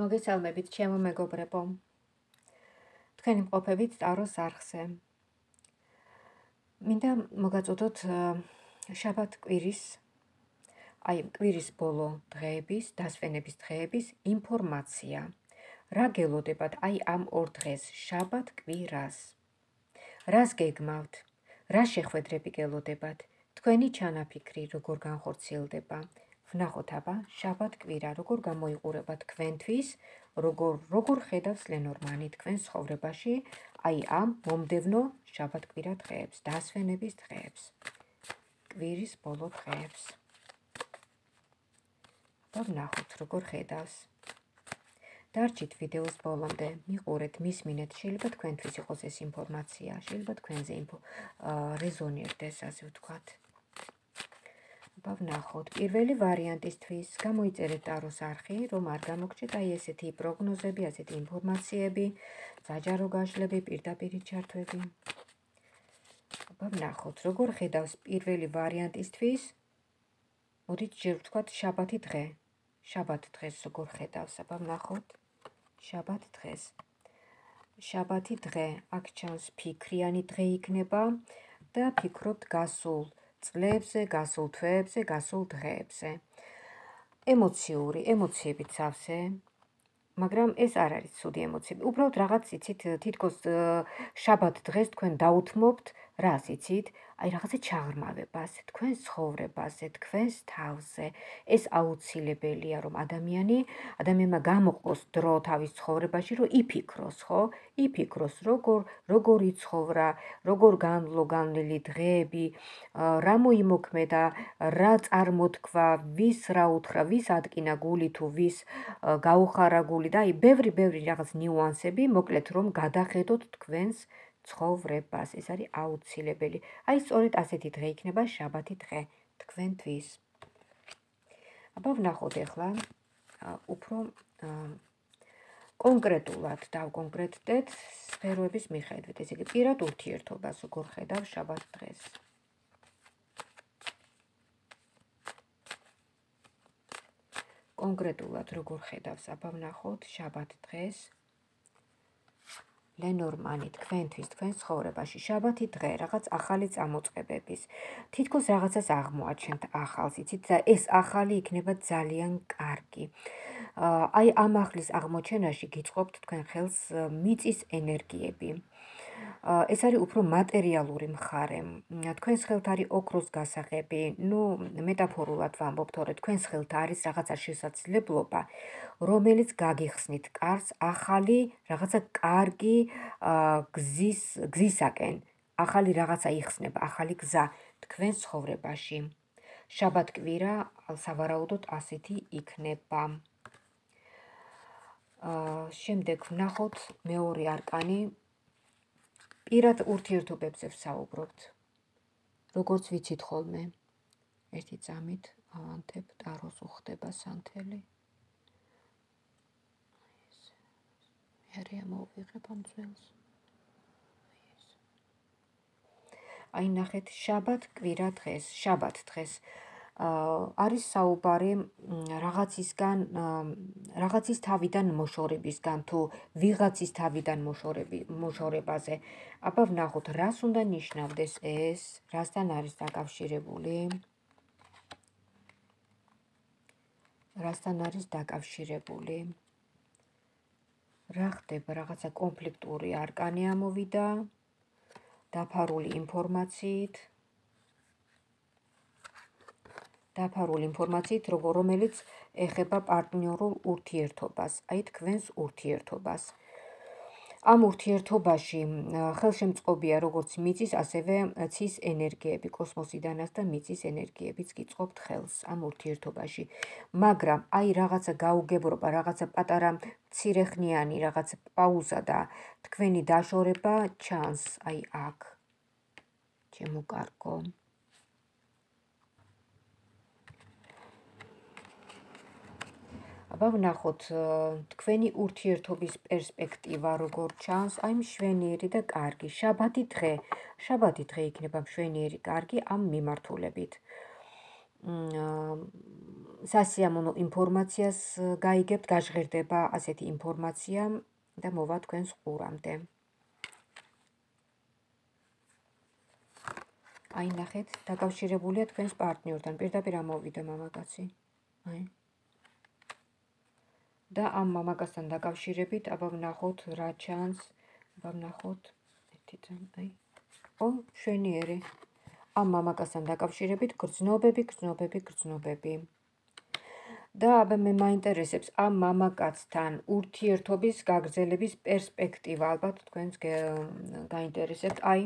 მოგესალმებით, ჩემო მეგობრებო. თქვენი მყოფებით ტაროს არხზე. მინდა მოგაწოდოთ შაბათ კვირის აი კვირის ბოლო დღეების, დასვენების დღეების ინფორმაცია. რა გელოდებათ აი ამ ორ დღეს, შაბათ კვირას? რას გეგმავთ? რა შეხვედრები გელოდებათ? თქვენი ჩანაფიქრი როგორ განხორციელდება? ვნახოთ აბა შაბათ კვირა როგორ გამოიყურება თქვენთვის როგორ როგორ ხედავს ლენორმანი თქვენ ცხოვრებაში აი ამ მომდევნო შაბათ კვირა დღეებს დასვენების დღეებს. კვირის ბოლო დღეებს. და ვნახოთ როგორ ხედავს. დარჩით ვიდეოს ბოლომდე მიყურეთ მისმინეთ შეიძლება თქვენთვის იყოს ეს ინფორმაცია შეიძლება თქვენზე ინფო რეზონირდეს ასე ვთქვათ ვნახოთ. პირველი ვარიანტისთვის გამოიწერეთ ტაროს არხი, რომ არ გამოგჩეთ აი ესეთი პროგნოზები, ასეთი ინფორმაციები, საჯარო გაშლები, პირდაპირ ჩართვები. აბა ვნახოთ, როგორ ხედავს პირველი ვარიანტისთვის. მოდით ჯერ ვთქვათ შაბათი დღე. შაბათ დღეს როგორ ხედავს? აბა ვნახოთ. შაბათ დღეს. შაბათი დღე, აქ ჩანს ფიქრიანი დღე იქნება და ფიქრობთ გასულ წლებზე, გასულ თვეებზე, გასულ დღეებზე. ემოციური, ემოციებით სავსე, მაგრამ ეს არ არის ცუდი ემოციები. უბრალოდ რაღაც იცით, თითქოს შაბათ დღეს თქვენ დაუთმობთ რას იცით? აი რაღაცა ჩაღრმავებას, თქვენ ცხოვრებაზე, თქვენს თავზე. ეს აუცილებელია, რომ ადამიანი, ადამიანმა გამოყოს დრო თავის ცხოვრებაში, რომ იფიქროს, ხო? იფიქროს, როგორ როგორ იცხოვრა, როგორ განვლო განლილი დღეები, რა მოიმოქმედა, რა წარმოთქვა, ვის რა უთხრა, ვის ატკინა გული თუ ვის გაუხარა გული და აი ბევრი-ბევრი რაღაც ნიუანსები, მოკლედ რომ გადახედოთ თქვენს ცხოვრებას. ეს არის აუცილებელი. აი სწორედ ასეთი დღე იქნება შაბათი დღე თქვენთვის. აბა ვნახოთ ახლა უფრო კონკრეტულად დავკონკრეტდეთ სფეროების მიხედვით. ესე იგი, პირად ურთიერთობას როგორ ხედავ შაბათ დღეს? კონკრეტულად როგორ ხედავს? აბა ვნახოთ შაბათ დღეს. ლენორმანი თქვენთვის თქვენ ცხოვრებაში შაბათი დღე რაღაც ახალი წამოწყებების თითქოს რაღაცას აღმოაჩენთ ახალს იცით? და ეს ახალი იქნება ძალიან კარგი. აი ამ ახლის აღმოჩენაში გიწყობთ თქვენ ხელს მიწის ენერგიები ეს არის უფრო მატერიალური მხარე. თქვენს ხელთ არის ოქროს გასაღები, ну, მეტაფორულად ვამბობ, თორე თქვენს ხელთ არის რაღაცა შესაძლებლობა, რომელიც გაგიხსნით კარს ახალი, რაღაცა კარგი გზის გზისაკენ. ახალი რაღაცა იხსნება, ახალი გზა თქვენს ცხოვრებაში. შაბათ კვირა სავარაუდოდ ასეთი იქნება. აა შემდეგ ვნახოთ მეორე არკანი პირად ურთიერთობებზე ვსაუბრობთ. როგორც ვიცით ხოლმე, ერთი წამით ავანთებ ტაროს უხდება სანთელი. მე მოვიღებ ამ ძველს. აი ნახეთ, შაბათ კვირა დღეს, შაბათ დღეს. არის საუბარი რაღაცისგან რაღაცის თავიდან მოშორებისგან თუ ვიღაცის თავიდან მოშორები მოშორებაზე. აბა ვნახოთ, რას უნდა ნიშნავდეს ეს, რასთან არის დაკავშირებული? რასთან არის დაკავშირებული? რა ხდება, რაღაცა კონფლიქტური არკანი ამოვიდა დაფარული ინფორმაციით. დაფარული ინფორმაციით, რომელიც ეხება პარტნიორულ ურთიერთობას, აი თქვენს ურთიერთობას. ამ ურთიერთობაში ხელშემწყობია როგორც მიწის, ასევე ცის ენერგიები, კოსმოსიდანაც და მიწის ენერგიებიც გიწყობთ ხელს ამ ურთიერთობაში. მაგრამ აი რაღაცა გაუგებრობა, რაღაცა პატარა ცირეხნიანი, რაღაცა პაუზა და თქვენი დაშორება ჩანს აი აქ. ჩემო კარგო. აბა ვნახოთ თქვენი ურთიერთობის პერსპექტივა როგორ ჩანს, აი მშვენიერი და კარგი. შაბათი დღე, შაბათი დღე იქნება მშვენიერი, კარგი ამ მიმართულებით. სასიამოვნო ინფორმაციას გაიგებთ, გაჟღერდება ასეთი ინფორმაცია და მოვა თქვენს ყურამდე. აი ნახეთ, დაკავშირებულია თქვენს პარტნიორთან, პირდაპირ ამოვიდა მამაკაცი. აი. და ამ მამაკაცთან დაკავშირებით, აბა ვნახოთ რა ჩანს, აბა ვნახოთ ერთი წამი, აი. ო, შვენიერი. ამ მამაკაცთან დაკავშირებით გრძნობები, გრძნობები, გრძნობები. და აბა მე მაინტერესებს ამ მამაკაცთან ურთიერთობის გაგრძელების პერსპექტივა, ალბათ თქვენს გაინტერესებთ. აი,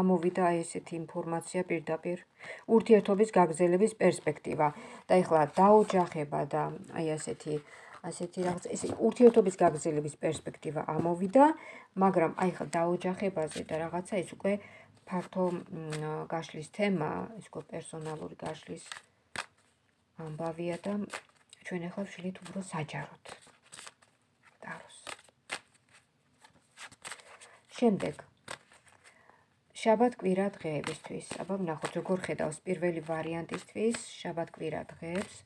ამოვიდა ესეთი ინფორმაცია პირდაპირ. ურთიერთობის გაგრძელების პერსპექტივა. და ეხლა დაოჯახება და აი ასეთი ასეთი რაღაც ეს ურთიერთობის გაგრძელების პერსპექტივა ამოვიდა, მაგრამ აი ხა დაოჯახებაზე და რაღაცა ის უკვე ფართო გაშლის თემა, ის უკვე პერსონალური გაშლის ამბავია და ჩვენ ახლა ვშლით უფრო საჯაროდ. დაროს. შემდეგ შაბათ კვირა დღეებისთვის. აბა ვნახოთ როგორ ხედავს პირველი ვარიანტისთვის შაბათ კვირა დღეებს,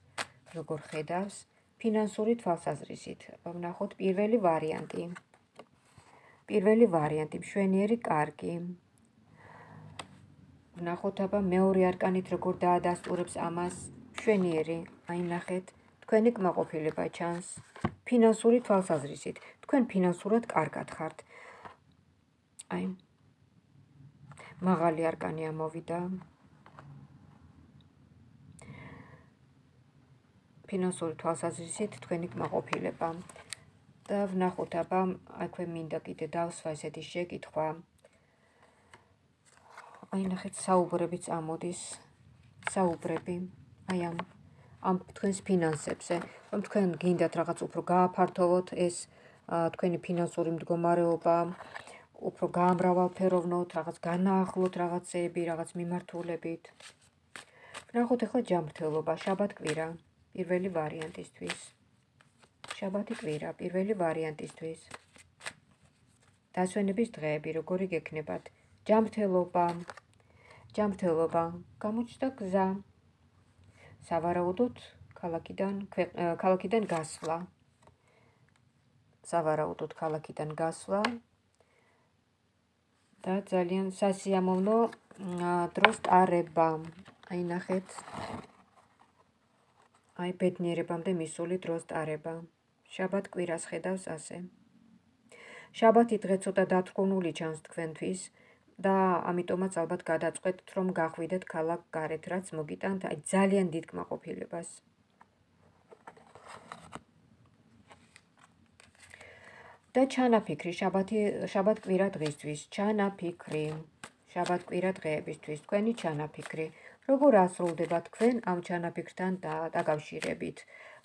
როგორ ხედავს ფინანსური თვალსაზრისით. ვნახოთ პირველი ვარიანტი. პირველი ვარიანტი მშვენიერი კარგი. ვნახოთ აბა მეორე არკანით როგორ დაადასტურებს ამას შვენიერი აი ნახეთ თქვენი კმაყოფილება ჩანს ფინანსური თვალსაზრისით თქვენ ფინანსურად კარგად ხართ აი მაღალი არკანი ამოვიდა ფინანსური თვალსაზრისით თქვენი კმაყოფილება. და ვნახოთ აბა აქვე მინდა კიდე დავსვა ესეთი შეკითხვა. აი ნახეთ საუბრებიც ამოდის საუბრები აი ამ ამ თქვენს ფინანსებზე. რომ თქვენ გინდათ რაღაც უფრო გააფართოვოთ ეს თქვენი ფინანსური მდგომარეობა უფრო გაამრავალფეროვნოთ რაღაც განაახლოთ რაღაცეები რაღაც მიმართულებით. ნახოთ ახლა ჯამრთელობა შაბათ კვირა პირველი ვარიანტისთვის. შაბათი კვირა პირველი ვარიანტისთვის. დასვენების დღეები როგორი გექნებათ? ჯამრთელობა ჯამრთელობა გამოჩნდა გზა. სავარაუდოდ ქალაქიდან ქალაქიდან გასვლა. სავარაუდოდ ქალაქიდან გასვლა და ძალიან სასიამოვნო დროს ტარება. აი ნახეთ აი ბედნიერებამდე მისული დროს ტარება. შაბათ კვირას ხედავს ასე. შაბათი დღე ცოტა დათრგუნული ჩანს თქვენთვის და ამიტომაც ალბათ გადაწყვეტთ რომ გახვიდეთ ქალაქ გარეთ რაც მოგიტანთ. აი ძალიან დიდ კმაყოფილებას. და ჩანაფიქრი შაბათი შაბათ კვირა დღისთვის. ჩანაფიქრი. შაბათ კვირა დღეებისთვის. თქვენი ჩანაფიქრი როგორ ასრულდება თქვენ ამ ჩანაფიქრთან დაკავშირებით?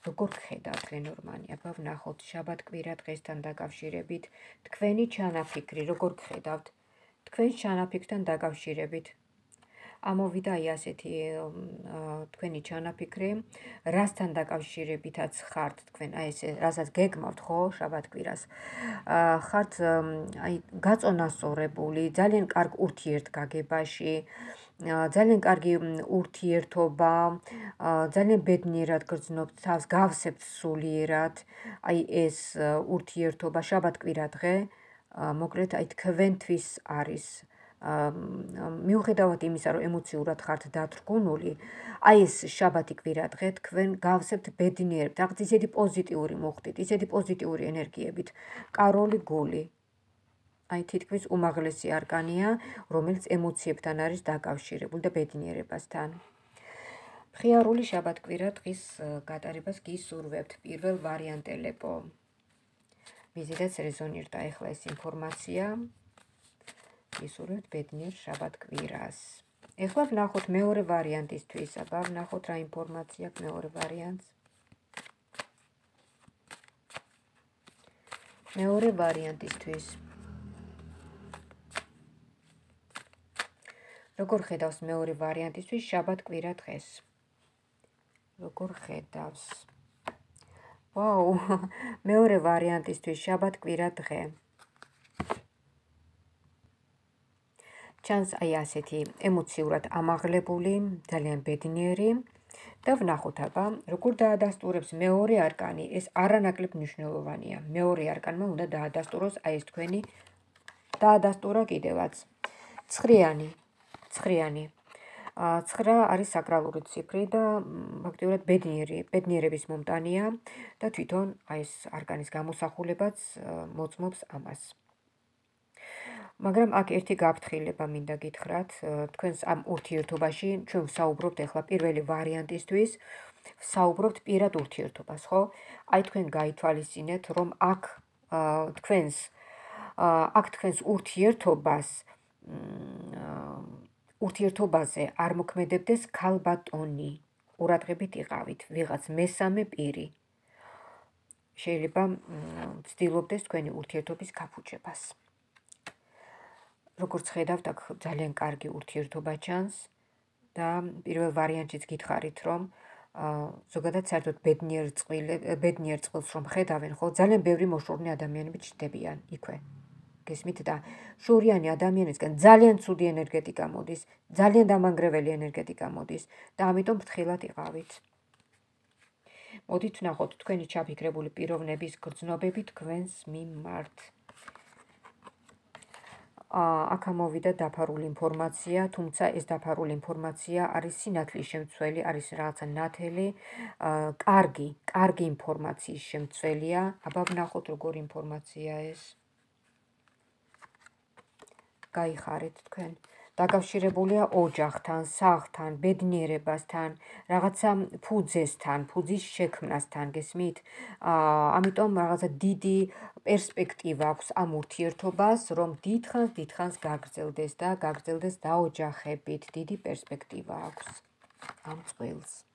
როგორ ხედავთ ლენორმანი აბა ვნახოთ შაბათ კვირა დღესთან დაკავშირებით. თქვენი ჩანაფიქრი როგორ ხედავთ? თქვენ ჩანაფიქრთან დაკავშირებით. ამოვიდა აი ასეთი თქვენი ჩანაფიქრი რასთან დაკავშირებითაც ხართ თქვენ? აი ესე რასაც გეკმავთ ხო შაბათ კვირას? ხართ აი გაწონასწორებული ძალიან კარგ ურთიერთგაგებაში ძალიან კარგი ურთიერთობა ძალიან ბედნიერად გრძნობთ თავს გავსებთ სულიერად აი ეს ურთიერთობა შაბათ კვირა დღე მოკლედ აი თქვენთვის არის მიუხედავად იმისა, რომ ემოციურად ხართ დათრგუნული, აი ეს შაბათი კვირა დღე თქვენ გავსებთ ბედნიერებთ, რაღაც ისეთი პოზიტიური მოხდით, ისეთი პოზიტიური ენერგიებით. კაროლი გული. აი თითქმის უმაღლესი არკანია, რომელიც ემოციებთან არის დაკავშირებული და ბედნიერებასთან. ხიარული შაბათ კვირა დღის გატარებას გისურვებთ პირველ ვარიანტელებო. ვიზიტაც რეზონირდა ახლა ეს ინფორმაცია. ისურვებთ ბედნიერ შაბათ კვირას ახლა ვნახოთ მეორე ვარიანტისთვის აბა ვნახოთ რა ინფორმაცია აქვს მეორე ვარიანტს. მეორე ვარიანტისთვის როგორ ხედავს მეორე ვარიანტისთვის შაბათ კვირა დღეს როგორ ხედავს ვაუ, მეორე ვარიანტისთვის შაბათ კვირა დღე. ჩანს აი ასეთი ემოციურად ამაღლებული, ძალიან ბედნიერი, და ვნახოთ აბა, როგორ დაადასტურებს მეორე არკანი, ეს არანაკლებ მნიშვნელოვანია. მეორე არკანმა უნდა დაადასტუროს აი ეს თქვენი დაადასტურა კიდევაც. ცხრიანი, ცხრიანი. ა 9 არის საკრალური ციფრი და ფაქტიურად ბედნიერი, ბედნიერების მომტანია და თვითონ აი ეს არკანის გამოსახულებაც მოწმობს ამას. მაგრამ აქ ერთი გაფრთხილება მინდა გითხრათ, თქვენს ამ ურთიერთობაში ჩვენ ვსაუბრობთ ახლა პირველი ვარიანტისთვის, ვსაუბრობთ პირად ურთიერთობას, ხო? აი თქვენ გაითვალისწინეთ, რომ აქ თქვენს აქ თქვენს ურთიერთობას ურთიერთობაზე არ მოქმედებდეს ქალბატონი. ყურადღებით იყავით, ვიღაც მესამე პირი. შეიძლება ვცდილობდეს თქვენი ურთიერთობის გაფუჭებას. როგორც ხედავთ, აქ ძალიან კარგი ურთიერთობა ჩანს და პირველ ვარიანტშიც გითხარით, რომ ზოგადად საერთოდ ბედნიერ წყვილ ბედნიერ წყვილს რომ ხედავენ, ხო, ძალიან ბევრი მოშორნე ადამიანები ჩნდებიან იქვე. გესმით და შორიანი ადამიანისგან ძალიან ცუდი ენერგეტიკა მოდის, ძალიან დამანგრეველი ენერგეტიკა მოდის და ამიტომ ფრთხილად იყავით. მოდით ნახოთ თქვენი ჩაფიქრებული პიროვნების გრძნობები თქვენს მიმართ. აქ ამოვიდა დაფარული ინფორმაცია, თუმცა ეს დაფარული ინფორმაცია არის სინათლის შემცველი, არის რაღაცა ნათელი, კარგი, კარგი ინფორმაციის შემცველია. აბა ვნახოთ როგორი ინფორმაცია ეს. გაიხარეთ თქვენ. დაკავშირებულია ოჯახთან, სახლთან, ბედნიერებასთან, რაღაცა ფუძესთან, ფუძის შექმნასთან, გესმით? აა, ამიტომ რაღაცა დიდი პერსპექტივა აქვს ამ ურთიერთობას, რომ დიდხანს, დიდხანს გაგრძელდეს და გაგრძელდეს დაოჯახებით. დიდი პერსპექტივა აქვს ამ წყვილს.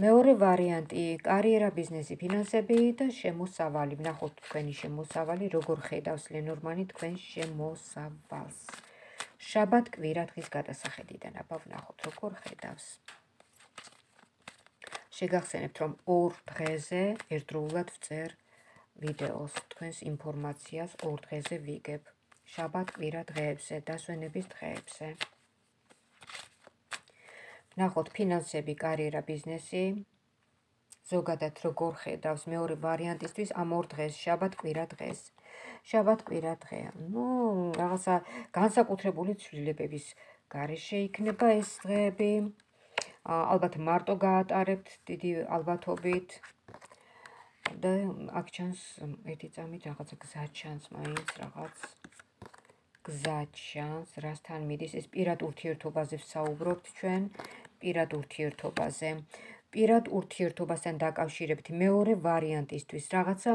მეორე ვარიანტი კარიერა, ბიზნესი, ფინანსები და შემოსავალი. ვნახოთ თქვენი შემოსავალი, როგორ ხედავს ლენორმანი თქვენ შემოსავალს. შაბათ კვირა დღის გადასახედიდან, აბა ვნახოთ როგორ ხედავს. შეგახსენებთ, რომ ორ დღეზე ერთდროულად ვწერ ვიდეოს, თქვენს ინფორმაციას ორ დღეზე ვიგებ. შაბათ კვირა დღეებზე, დასვენების დღეებზე. ნახოთ ფინანსები, კარიერა, ბიზნესი. ზოგადად როგორ ხედავს მეორე ვარიანტისთვის ამ ორ დღეს, შაბათ კვირა დღეს. შაბათ კვირა დღეა. ნუ რაღაცა განსაკუთრებული ცვლილებების გარეშე იქნება ეს დღეები. ალბათ მარტო გაატარებთ დიდი ალბათობით. და აქ ჩანს ერთი წამით რაღაცა გზა ჩანს მაინც რაღაც გზა ჩანს, რასთან მიდის ეს პირად ურთიერთობაზე ვსაუბრობთ ჩვენ, პირად ურთიერთობაზე. პირად ურთიერთობასთან დაკავშირებით მეორე ვარიანტისთვის რაღაცა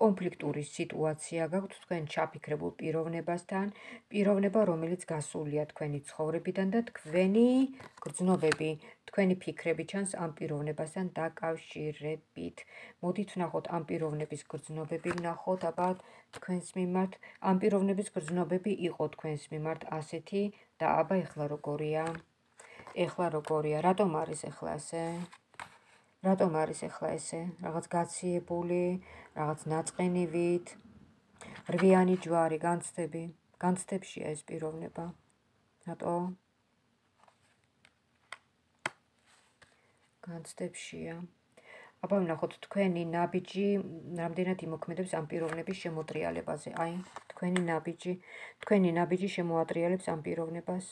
კონფლიქტური სიტუაცია გაქვთ თქვენ ჩაფიქრებულ პიროვნებასთან, პიროვნება, რომელიც გასულია თქვენი ცხოვრებიდან და თქვენი გრძნობები, თქვენი ფიქრები ჩანს ამ პიროვნებასთან დაკავშირებით. მოდით ვნახოთ ამ პიროვნების გრძნობები, ვნახოთ აბა თქვენს მიმართ, ამ პიროვნების გრძნობები იყო თქვენს მიმართ ასეთი და აბა ეხლა როგორია? ეხლა როგორია? რატომ არის ეხლა ესე? რატომ არის ეხლა ესე? რაღაც გაციებული, რაღაც ნაწყენივით, რვიანი ჯვარი, განცდები, განცდებშია ეს პიროვნება. რატო? განცდებშია. აბა ვნახოთ თქვენი ნაბიჯი, რამდენად იმოქმედებს ამ პიროვნების შემოტრიალებაზე. აი, თქვენი ნაბიჯი, თქვენი ნაბიჯი შემოატრიალებს ამ პიროვნებას.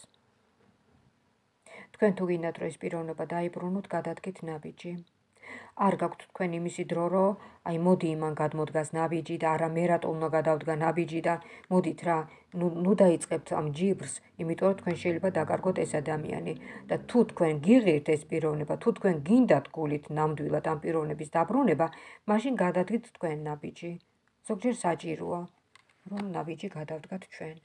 თქვენ თუ გინდათ რომ ეს პიროვნება დაიბრუნოთ, გადადგეთ ნაბიჯი. არ გაქვთ თქვენ იმისი დრო, რომ აი მოდი იმან გადმოდგას ნაბიჯი და არა მე რატო უნდა გადავდგა ნაბიჯი და მოდით რა, ნუ ნუ დაიწყებთ ამ ჯიბრს, იმიტომ რომ თქვენ შეიძლება დაკარგოთ ეს ადამიანი და თუ თქვენ გიღირთ ეს პიროვნება, თუ თქვენ გინდათ გულით ნამდვილად ამ პიროვნების დაბრუნება, მაშინ გადადგეთ თქვენ ნაბიჯი. ზოგჯერ საჭიროა რომ ნაბიჯი გადავდგათ ჩვენ.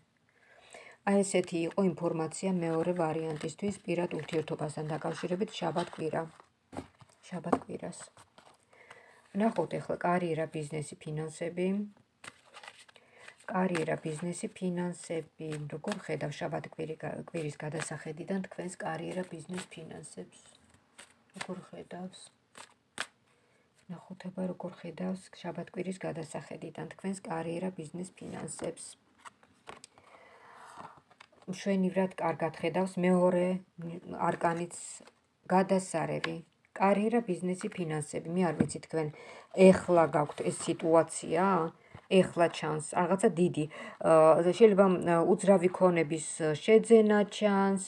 აი ესეთი იყო ინფორმაცია მეორე ვარიანტისთვის პირად ურთიერთობასთან დაკავშირებით შაბათ-კვირა. შაბათ-კვირას. ნახოთ ახლა კარიერა, ბიზნესი, ფინანსები. კარიერა, ბიზნესი, ფინანსები. როგორ ხედავ შაბათ-კვირის გადასახედიდან თქვენს კარიერა, ბიზნეს, ფინანსებს? როგორ ხედავს? ნახოთ აბა როგორ ხედავს შაბათ-კვირის გადასახედიდან თქვენს კარიერა, ბიზნეს, ფინანსებს. მშვენივრად კარგად ხედავს მეორე არკანიც გადასარევი კარიერა, ბიზნესი, ფინანსები. მე არ ვიცი თქვენ ეხლა გაქვთ ეს სიტუაცია? ეხლა ჩანს რაღაცა დიდი. შეიძლება უძრავი ქონების შეძენა ჩანს,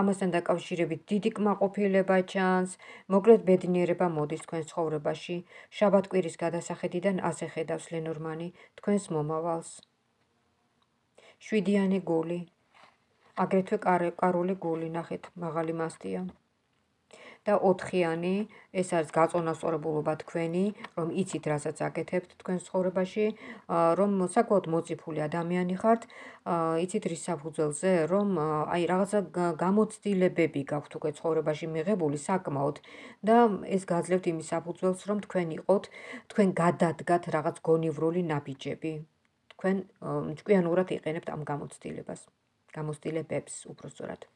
ამასთან დაკავშირებით დიდი კმაყოფილება ჩანს, მოკლედ ბედნიერება მოდის თქვენ ცხოვრებაში. შაბათკვირის გადასახედიდან ასე ხედავს ლენორმანი თქვენს მომავალს. შვიდიანი გული. აგრეთვე კარული გული, ნახეთ, მაღალი მასტია. და 4-იანი, ეს არის გაწონასწორებულობა თქვენი, რომ იცით, რასაც აკეთებთ თქვენ ცხოვრებაში, რომ საკუთ მოწიფული ადამიანი ხართ, იცით რის საფუძველზე, რომ აი რაღაცა გამოცდილებები გაქვთ უკვე ცხოვრებაში მიღებული საკმაოდ და ეს გაძლევთ იმის საფუძველს, რომ თქვენ იყოთ, თქვენ გადადგათ რაღაც გონივრული ნაბიჯები. თქვენ ჭკვიანურად იყენებთ ამ გამოცდილებას. გამოცდილებებს უпроსწორად.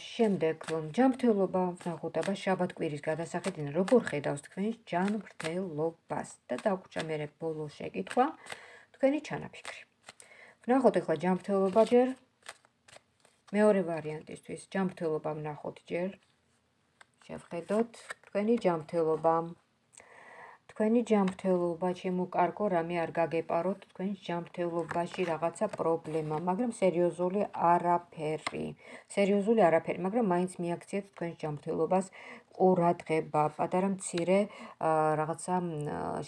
შემდეგ ჯანმრთელობა ნახულტაბა შაბათ კვირის გადასახედიდან როგორ ხედავს თქვენ ჯანმრთელობას და დაგვჭა მე ბოლო შეკითხვა თქვენი ჩანაფიქრი. ვნახოთ ახლა ჯანმრთელობა ჯერ მეორე ვარიანტისთვის ჯანმრთელობა ვნახოთ ჯერ შევხედოთ თქვენი ჯანმრთელობა თქვენი ჯანმრთელობა ჩემო კარგო რამე არ გაგეპაროთ თქვენ ჯანმრთელობაში რაღაცა პრობლემა მაგრამ სერიოზული არაფერი სერიოზული არაფერი მაგრამ მაინც მიაქციეთ თქვენ ჯანმრთელობას ყურადღება. პატარა მცირე რაღაცა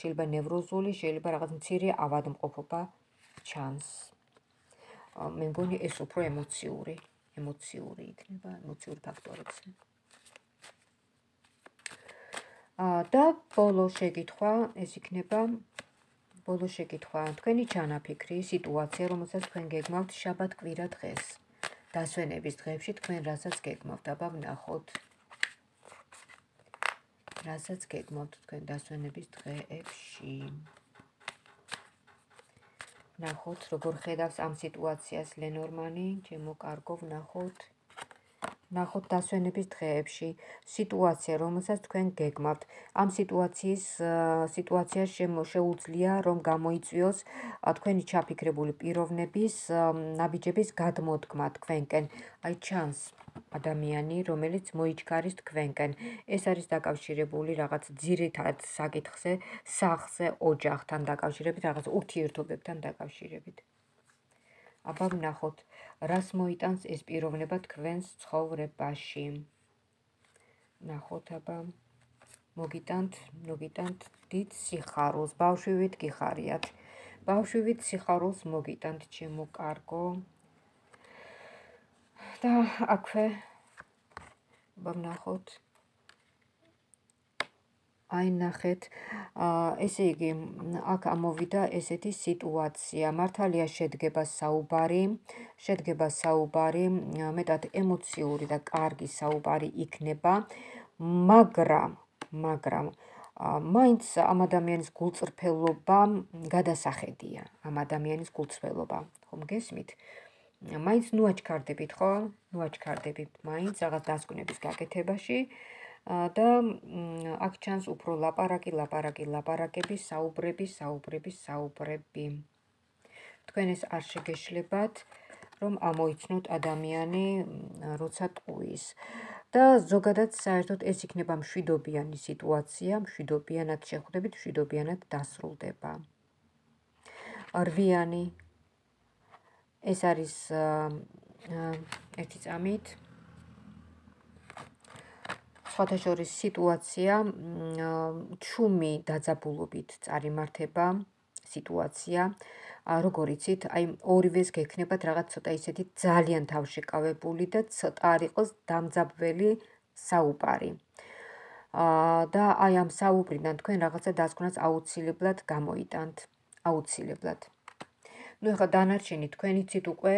შეიძლება ნევროზული შეიძლება რაღაც მცირე ავადმყოფობა ჩანს. მე მგონი ეს უფრო ემოციური ემოციური იქნება ემოციური ფაქტორებზე და ბოლო შეკითხვა ეს იქნება. ბოლო შეკითხვა. თქვენი ჩანაფიქრი სიტუაცია რომელსაც თქვენ გეგმავთ შაბათ კვირა დღეს. დასვენების დღეებში თქვენ რასაც გეგმავთ? აბა ვნახოთ. რასაც გეგმავთ თქვენ დასვენების დღეებში? ნახოთ როგორ ხედავს ამ სიტუაციას ლენორმანი? ჩემო კარგო ვნახოთ ნახოთ დასვენების დღეებში სიტუაცია, რომელსაც თქვენ გეგმავთ. ამ სიტუაციის სიტუაციას შემოშეუძლია, რომ გამოიწვიოს თქვენი ჩაფიქრებული პიროვნების ნაბიჯების გადმოდგმა თქვენკენ. აი ჩანს ადამიანი, რომელიც მოიჩქარის თქვენკენ. ეს არის დაკავშირებული რაღაც ძირითად საკითხზე, სახზე, ოჯახთან დაკავშირებით, რაღაც ურთიერთობებთან დაკავშირებით. აბა ვნახოთ, რას მოიტანს ეს პიროვნება თქვენს ცხოვრებაში. ნახოთ აბა მოგიტანთ, მოგიტანთ დიდ სიხარულს, ბავშვივით გიხარიათ. ბავშვივით სიხარულს მოგიტანთ, ჩემო კარგო. და აქვე ვნახოთ აი ნახეთ, ესე იგი, აქ ამოვიდა ესეთი სიტუაცია. მართალია შედგება საუბარი, შედგება საუბარი, მეტად ემოციური და კარგი საუბარი იქნება, მაგრამ, მაგრამ მაინც ამ ადამიანის გულწრფელობა გადასახედია, ამ ადამიანის გულწრფელობა. ხომ გესმით? მაინც ნუაჩქარდებით, ხო? ნუაჩქარდებით მაინც რაღაც დასკვნების გაკეთებაში. და აქ ჩანს უფრო ლაპარაკი, ლაპარაკი, ლაპარაკები, საუბრები, საუბრები, საუბრები. თქვენ ეს არ შეგეშლებათ, რომ ამოიცნოთ ადამიანი, როცა ტყუის. და ზოგადად საერთოდ ეს იქნება მშვიდობიანი სიტუაცია, მშვიდობიანად შეხვდებით, მშვიდობიანად დასრულდება. რვიანი ეს არის ერთი წამით სხვათა შორის სიტუაცია ჩუმი დაძაბულობით წარიმართება სიტუაცია როგორ იცით აი ორივეს გექნებათ რაღაც ცოტა ისეთი ძალიან თავშეკავებული და ცოტა არ იყოს დამძაბველი საუბარი. და აი ამ საუბრიდან თქვენ რაღაცა დასკვნას აუცილებლად გამოიტანთ. აუცილებლად. ну ეხა დანარჩენი თქვენ იცით უკვე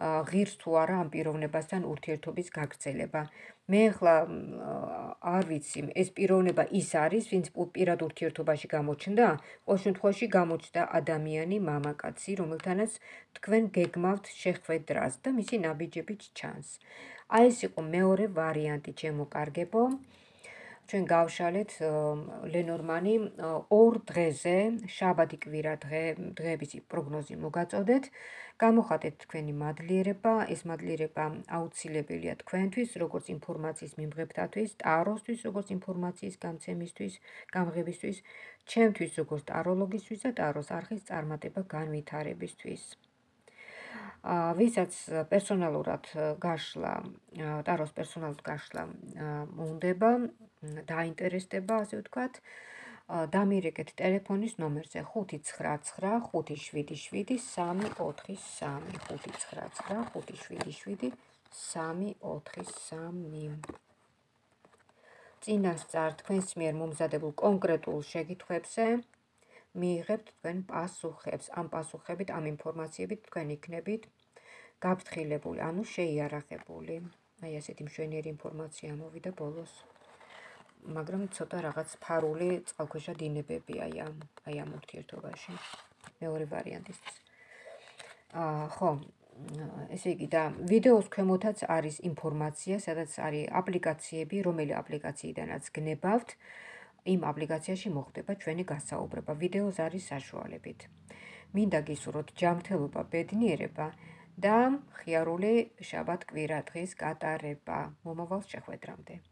ღირს თუ არა ამ პიროვნებასთან ურთიერთობის გაგრძელება. მე ახლა არ ვიცი, ეს პიროვნება ის არის, ვინც პირად ურთიერთობაში გამოჩნდა, ყოველ შემთხვევაში გამოჩნდა ადამიანი, მამაკაცი, რომელთანაც თქვენ გეგმავთ შეხვედრას და მისი ნაბიჯებით ჩანს. აი ეს იყო მეორე ვარიანტი, ჩემო კარგებო. ჩვენ გავშალეთ ლენორმანი ორ დღეზე, შაბათი კვირა დღე, დღეების პროგნოზი მოგაწოდეთ. გამოხატეთ თქვენი მადლიერება, ეს მადლიერება აუცილებელია თქვენთვის, როგორც ინფორმაციის მიმღებთათვის, ტაროსთვის, როგორც ინფორმაციის გამცემისთვის, გამღებისთვის, ჩემთვის, როგორც ტაროლოგისთვის და ტაროს არხის წარმატება განვითარებისთვის. ვისაც პერსონალურად გაშლა, ტაროს პერსონალურად გაშლა უნდება, დაინტერესდება, ასე ვთქვათ, დამირეკეთ ტელეფონის ნომერზე 599 577 343 599 577 წინასწარ თქვენს მიერ მომზადებულ კონკრეტულ შეკითხვებზე მიიღებთ თქვენ პასუხებს. ამ პასუხებით, ამ ინფორმაციებით თქვენ იქნებით გაფრთხილებული, ანუ შეიარაღებული. აი ასეთი მშვენიერი ინფორმაცია მოვიდა ბოლოს. მაგრამ ცოტა რაღაც ფარული წყალქვეშა დინებები აი ამ აი ამ ურთიერთობაში. მეორე ვარიანტისთვის. აა ხო, ესე იგი და ვიდეოს ქვემოთაც არის ინფორმაცია, სადაც არის აპლიკაციები, რომელი აპლიკაციიდანაც გნებავთ. იმ აპლიკაციაში მოხდება ჩვენი გასაუბრება ვიდეოს არის საშუალებით. მინდა გისურვოთ ჯანმრთელობა, ბედნიერება და ხიარული შაბათ კვირა დღის გატარება. მომავალ შეხვედრამდე.